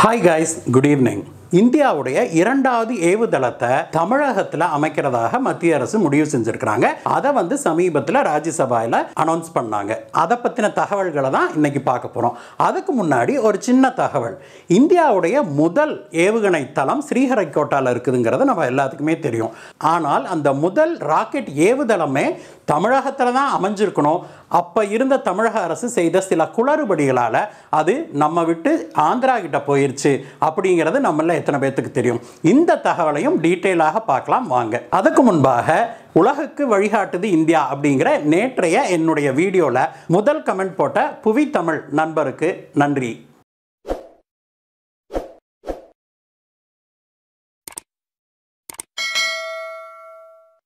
Hi guys, good evening. இந்தியாவுடைய இரண்டாவது ஏவுதளத்தை தமிழகத்தில் அமைக்கிறதாக மத்திய அரசு முடிவு செஞ்சிருக்கிறாங்க. அதை வந்து சமீபத்தில் ராஜ்யசபாவில் அனௌன்ஸ் பண்ணாங்க. அதை பற்றின தகவல்களை தான் இன்னைக்கு பார்க்க போகிறோம் அதுக்கு முன்னாடி ஒரு சின்ன தகவல். இந்தியாவுடைய முதல் ஏவுகணை தளம் ஸ்ரீஹரிகோட்டாவில் இருக்குதுங்கிறது நம்ம எல்லாத்துக்குமே தெரியும். ஆனால் அந்த முதல் ராக்கெட் ஏவுதளமே தமிழகத்தில் தான் அமைஞ்சிருக்கணும். அப்போ இருந்த தமிழக அரசு செய்த சில குளறுபடிகளால் அது நம்ம விட்டு ஆந்திரா கிட்ட போயிடுச்சு அப்படிங்கிறது நம்மள எத்தனை பேர்த்துக்கு தெரியும்? இந்த தகவலையும் டீட்டெயிலாக பார்க்கலாம் வாங்க. அதுக்கு முன்பாக உலகுக்கு வழிகாட்டுது இந்தியா அப்படிங்கிற நேற்றைய என்னுடைய வீடியோவில் முதல் கமெண்ட் போட்ட புவி தமிழ் நண்பருக்கு நன்றி.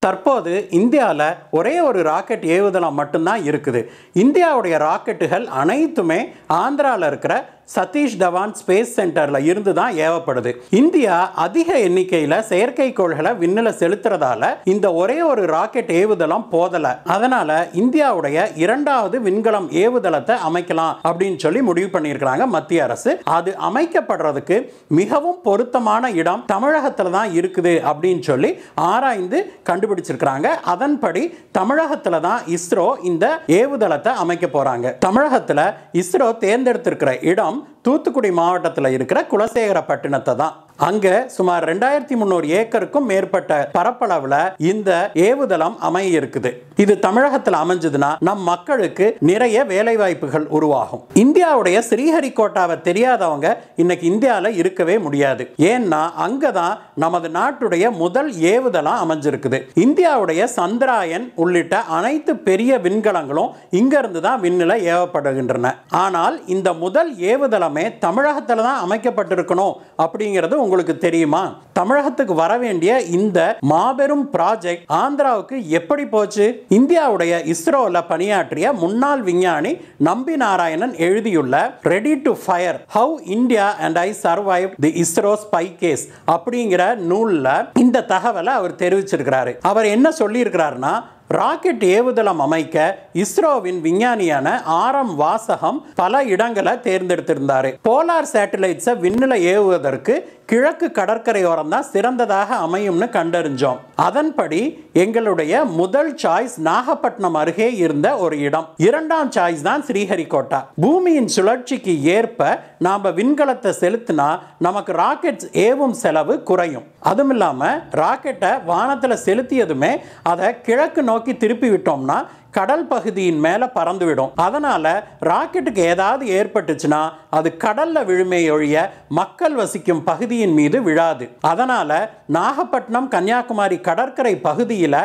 தற்போது இந்தியாவில் ஒரே ஒரு ராக்கெட் ஏவுதளம் மட்டும்தான் இருக்குது. இந்தியாவுடைய ராக்கெட்டுகள் அனைத்துமே ஆந்திராவில் இருக்கிற சதீஷ் தவான் ஸ்பேஸ் சென்டரில் இருந்து தான் ஏவப்படுது. இந்தியா அதிக எண்ணிக்கையில் செயற்கைக்கோள்களை விண்ணில் செலுத்துறதால இந்த ஒரே ஒரு ராக்கெட் ஏவுதளம் போதலை. அதனால இந்தியாவுடைய இரண்டாவது விண்கலம் ஏவுதளத்தை அமைக்கலாம் அப்படின்னு சொல்லி முடிவு பண்ணியிருக்கிறாங்க மத்திய அரசு. அது அமைக்கப்படுறதுக்கு மிகவும் பொருத்தமான இடம் தமிழகத்தில் தான் இருக்குது அப்படின்னு சொல்லி ஆராய்ந்து கண்டுபிடிச்சிருக்கிறாங்க. அதன்படி தமிழகத்தில் தான் இஸ்ரோ இந்த ஏவுதளத்தை அமைக்க போறாங்க. தமிழகத்தில் இஸ்ரோ தேர்ந்தெடுத்திருக்கிற இடம் தூத்துக்குடி மாவட்டத்தில் இருக்கிற குலசேகரப்பட்டினத்தை தான் அங்க சுமார் ரெண்டாயிரத்தி முந்நூறு ஏக்கருக்கும் மேற்பட்ட பரப்பளவுல இந்த ஏவுதளம் அமைய இருக்குது இது தமிழகத்தில் அமைஞ்சதுன்னா நம் மக்களுக்கு நிறைய வேலை வாய்ப்புகள் உருவாகும். இந்தியாவுடைய ஸ்ரீஹரிகோட்டாவை தெரியாதவங்க இன்னைக்கு இந்தியாவில் இருக்கவே முடியாது. ஏன்னா அங்கதான் நமது நாட்டுடைய முதல் ஏவுதளம் அமைஞ்சிருக்குது. இந்தியாவுடைய சந்திராயன் உள்ளிட்ட அனைத்து பெரிய விண்கலங்களும் இங்க இருந்து தான் விண்ணில ஏவப்படுகின்றன. ஆனால் இந்த முதல் ஏவுதளமே தமிழகத்தில் தான் அமைக்கப்பட்டிருக்கணும் அப்படிங்கிறது உங்களுக்கு தெரியுமா? தமிழகத்துக்கு வர வேண்டிய இந்த மாபெரும் ப்ராஜெக்ட் ஆந்திராவுக்கு எப்படி போச்சு? இந்தியாவுடைய இஸ்ரோல பணியாற்றிய முன்னாள் விஞ்ஞானி நம்பி நாராயணன் எழுதியுள்ள ready to fire how India and I survive the ISRO spy case அப்படிங்கிற நூல்ல இந்த தகவலை அவர் தெரிவிச்சிருக்கிறாரு. அவர் என்ன சொல்லியிருக்கிறாருன்னா ராக்கெட் ஏவுதளம் அமைக்க இஸ்ரோவின் விஞ்ஞானியான ஆர் எம் வாசகம் பல இடங்களை தேர்ந்தெடுத்திருந்தாரு. போலார் சேட்டலைட்ஸை விண்ணில ஏவுவதற்கு கிழக்கு கடற்கரையோரம் தான் சிறந்ததாக அமையும்னு கண்டறிஞ்சோம். அதன்படி எங்களுடைய முதல் சாய்ஸ் நாகப்பட்டினம் அருகே இருந்த ஒரு இடம். இரண்டாம் சாய்ஸ் தான் ஸ்ரீஹரிகோட்டா. பூமியின் சுழற்சிக்கு ஏற்ப நாம விண்கலத்தை செலுத்தினா நமக்கு ராக்கெட்ஸ் ஏவும் செலவு குறையும். அதுவும் இல்லாமல் ராக்கெட்டை வானத்தில் செலுத்தியதுமே அதை கிழக்கு நோக்கி திருப்பி விட்டோம்னா கடல் பகுதியின் மேலே பறந்துவிடும். அதனால ராக்கெட்டுக்கு ஏதாவது ஏற்பட்டுச்சுன்னா அது கடல்ல விழுமே ஒழிய மக்கள் வசிக்கும் பகுதியின் மீது விழாது. அதனால நாகப்பட்டினம் கன்னியாகுமரி கடற்கரை பகுதியில்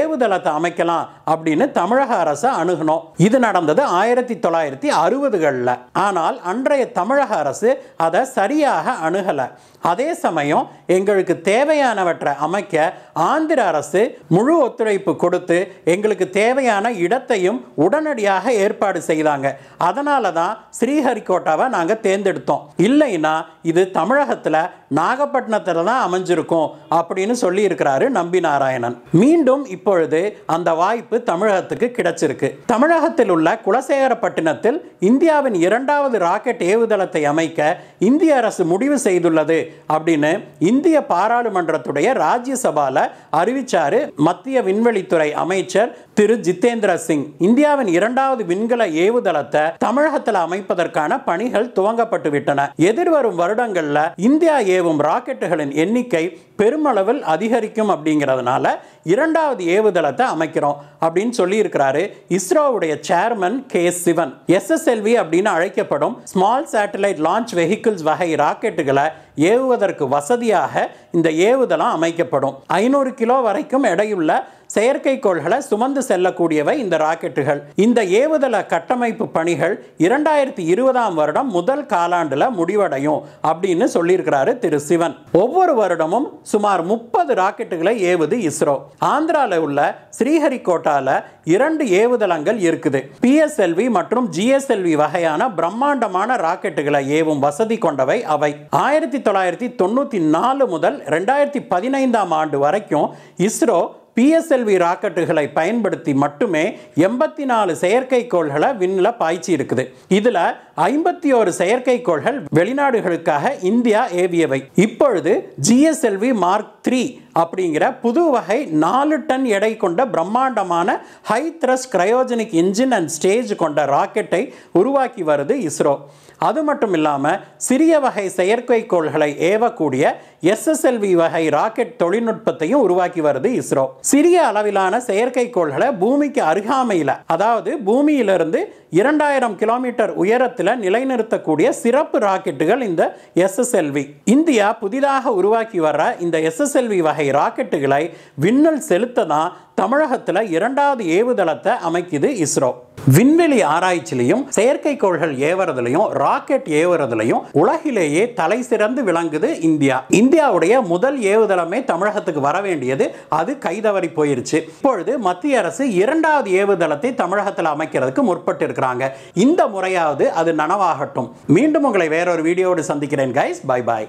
ஏவுதளத்தை அமைக்கலாம் அப்படின்னு தமிழக அரசு அணுகணும். இது நடந்தது ஆயிரத்தி தொள்ளாயிரத்தி அறுபதுகளில். ஆனால் அன்றைய தமிழக அரசு அதை சரியாக அணுகலை. அதே சமயம் எங்களுக்கு தேவையானவற்றை அமைக்க ஆந்திர அரசு முழு ஒத்துழைப்பு கொடுத்து எங்களுக்கு தேவையான இடத்தையும் உடனடியாக ஏற்பாடு செய்தாங்க. அதனால தான் ஸ்ரீஹரிகோட்டாவை நாங்கள் தேர்ந்தெடுத்தோம். இல்லைன்னா இது தமிழகத்தில் நாகப்பட்டினத்தில் தான் அமைஞ்சிருக்கும் அப்படின்னு சொல்லி இருக்கிறாரு நம்பி நாராயணன் மீண்டும் இப்பொழுது அந்த வாய்ப்பு தமிழகத்துக்கு கிடைச்சிருக்கு. தமிழகத்தில் உள்ள குலசேகரப்பட்டினத்தில் இந்தியாவின் இரண்டாவது ராக்கெட் ஏவுதளத்தை அமைக்க இந்திய அரசு முடிவு செய்துள்ளது அப்படின்னு இந்திய பாராளுமன்றத்துடைய ராஜ்யசபால அறிவிச்சாரு மத்திய விண்வெளித்துறை அமைச்சர் திரு ஜிதேந்திர சிங் இந்தியாவின் இரண்டாவது விண்கல ஏவுதளத்தை தமிழகத்தில் அமைப்பதற்கான பணிகள் துவங்கப்பட்டு விட்டன. எதிர்வரும் வருடங்களில் இந்தியா ஏவும் ராக்கெட்டுகளின் எண்ணிக்கை பெருமளவில் அதிகரிக்கும் அப்படிங்கிறதுனால இரண்டாவது ஏவுதளத்தை அமைக்கிறோம் அப்படின்னு சொல்லியிருக்கிறாரு இஸ்ரோவுடைய சேர்மன் கே சிவன். எஸ்எஸ்எல்வி அப்படின்னு அழைக்கப்படும் ஸ்மால் சேட்டலைட் லான்ச் வெஹிக்கிள்ஸ் வகை ராக்கெட்டுகளை ஏவுவதற்கு வசதியாக இந்த ஏவுதளம் அமைக்கப்படும். ஐநூறு கிலோ வரைக்கும் எடையுள்ள செயற்கைக்கோள்களை சுமந்து செல்லக்கூடியவை இந்த ராக்கெட்டுகள். இந்த ஏவுதள கட்டமைப்பு பணிகள் இரண்டாயிரத்தி இருபதாம் வருடம் முதல் காலாண்டுல முடிவடையும் அப்படின்னு சொல்லியிருக்கிறாரு திரு சிவன். ஒவ்வொரு வருடமும் சுமார் முப்பது ராக்கெட்டுகளை ஏவுது இஸ்ரோ. ஆந்திராவில் உள்ள ஸ்ரீஹரிகோட்டால இரண்டு ஏவுதளங்கள் இருக்குது. பிஎஸ்எல்வி மற்றும் ஜிஎஸ்எல்வி வகையான பிரம்மாண்டமான ராக்கெட்டுகளை ஏவும் வசதி கொண்டவை அவை. ஆயிரத்தி தொள்ளாயிரத்தி தொண்ணூத்தி நாலு முதல் ரெண்டாயிரத்தி பதினைந்தாம் ஆண்டு வரைக்கும் இஸ்ரோ பிஎஸ்எல்வி ராக்கெட்டுகளை பயன்படுத்தி மட்டுமே எண்பத்தி நாலு செயற்கைக்கோள்களை விண்ணில் பாய்ச்சி இருக்குது. இதில் ஐம்பத்தி ஒரு செயற்கைக்கோள்கள் வெளிநாடுகளுக்காக இந்தியா ஏவியவை. இப்பொழுது ஜிஎஸ்எல்வி மார்க் த்ரீ அப்படிங்கிற புது வகை நாலு டன் எடை கொண்ட பிரம்மாண்டமான high thrust engine and stage கொண்ட ராக்கெட்டை உருவாக்கி வருது இஸ்ரோ. அது மட்டும் இல்லாமல் சிறிய வகை செயற்கைக்கோள்களை ஏவக்கூடிய எஸ்எஸ்எல்வி வகை ராக்கெட் தொழில்நுட்பத்தையும் உருவாக்கி வருது இஸ்ரோ. சிறிய அளவிலான செயற்கைக்கோள்களை பூமிக்கு அருகாமையில் அதாவது பூமியிலிருந்து இரண்டாயிரம் கிலோமீட்டர் உயரத்தில் நிலைநிறுத்தக்கூடிய சிறப்பு ராக்கெட்டுகள் இந்த எஸ்எஸ்எல்வி இந்தியா புதிதாக உருவாக்கி வர இந்த எஸ்எஸ்எல்வி வகை ராக்கெட்டுகளை விண்ணில் செலுத்த தான் தமிழகத்தில் இரண்டாவது ஏவுதளத்தை அமைக்குது இஸ்ரோ. விண்வெளி ஆராய்ச்சிலையும் செயற்கைக்கோள்கள் ஏவுறதுலையும் ராக்கெட் ஏவுறதுலையும் உலகிலேயே தலை சிறந்து விளங்குது இந்தியா. இந்தியாவுடைய முதல் ஏவுதளமே தமிழகத்துக்கு வர வேண்டியது அது கைதவறி போயிருச்சு. இப்பொழுது மத்திய அரசு இரண்டாவது ஏவுதளத்தை தமிழகத்தில் அமைக்கிறதுக்கு முற்பட்டு இருக்கிறாங்க இந்த முறையாவது அது நனவாகட்டும். மீண்டும் உங்களை வேறொரு வீடியோடு சந்திக்கிறேன் கைஸ் பை பாய்